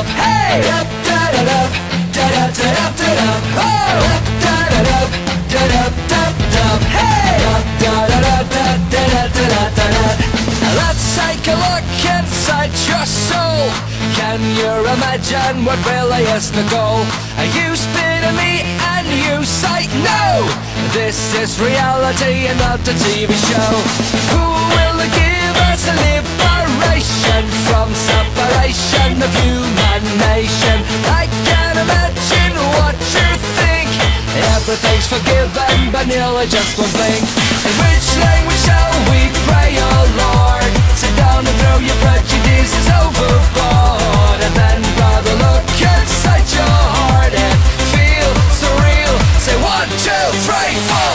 dub. Hey! Dub da da dub, da da da dub da dub. Oh! Dub da da dub, da dub dub dub. Hey! Dub da da da da da da da da da. Let's take a look inside your soul. Can you imagine what really is the goal? You spinning me and you say no? This is reality and not a TV show. Who will give us liberation from separation of human nation? I can't imagine what you think. Everything's forgiven, but nearly just one thing. In which language shall we pray, oh Lord? Sit down and throw your prejudices overboard, and then rather look inside your heart and feel surreal. Say one, two, three, four.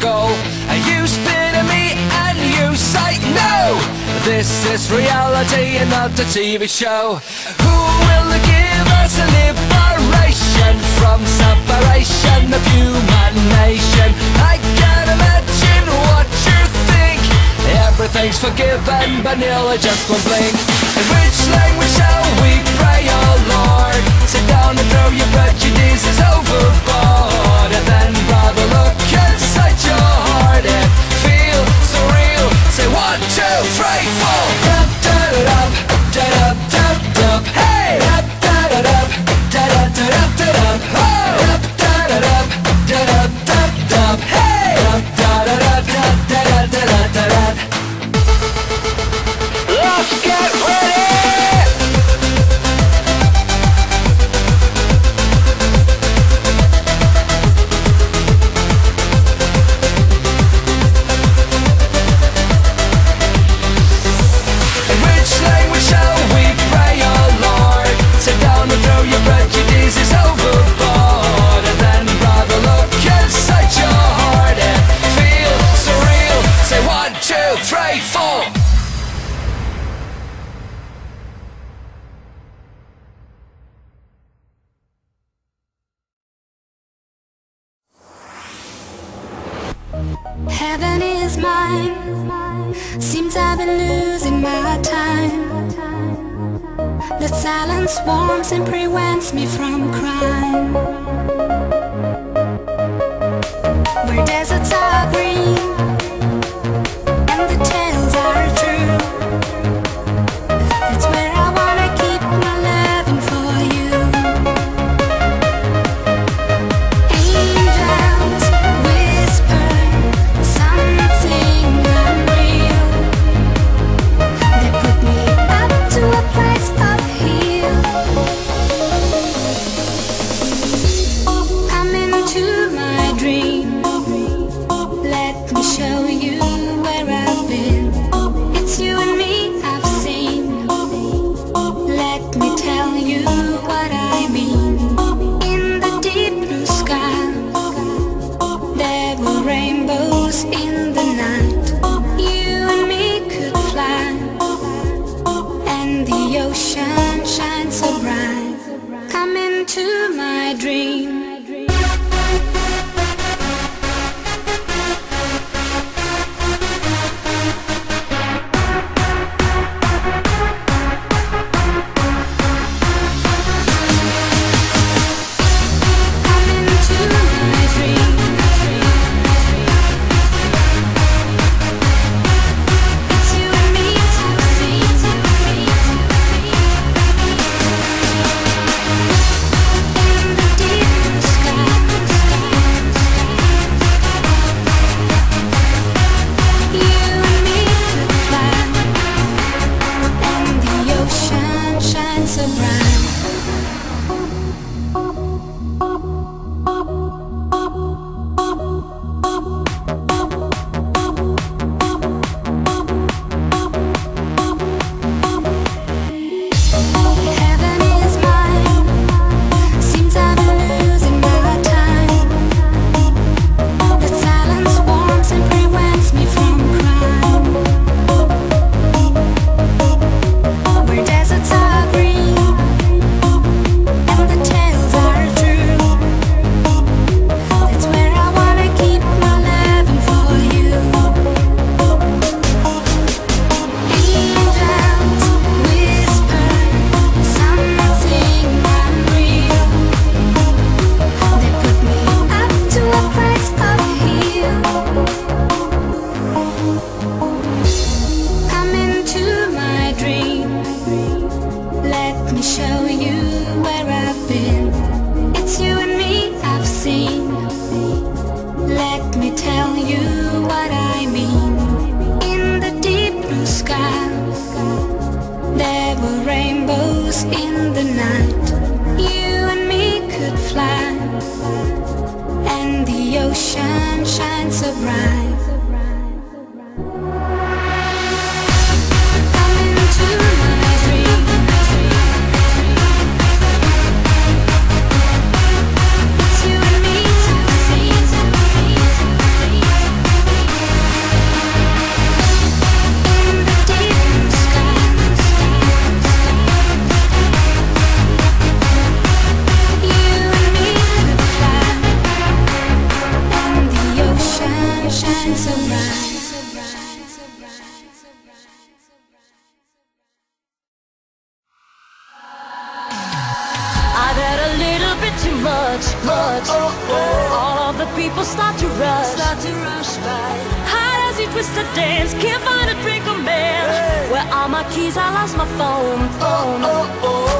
Goal? Are you spinning me and you say no? This is reality and not a TV show. Who will give us liberation from separation of human nation? I can't imagine what you think. Everything's forgiven, but nearly just one blink. In which language shall we pray, oh Lord? Sit down and throw your prejudices overboard, and then time. The silence warms and prevents me from crying. Where deserts are green Sunshine so bright. Shines so bright. I've had a little bit too much, much. All of the people start to rush, start to rush by. As you twist the dance, can't find a drink or man. Where are my keys? I lost my phone.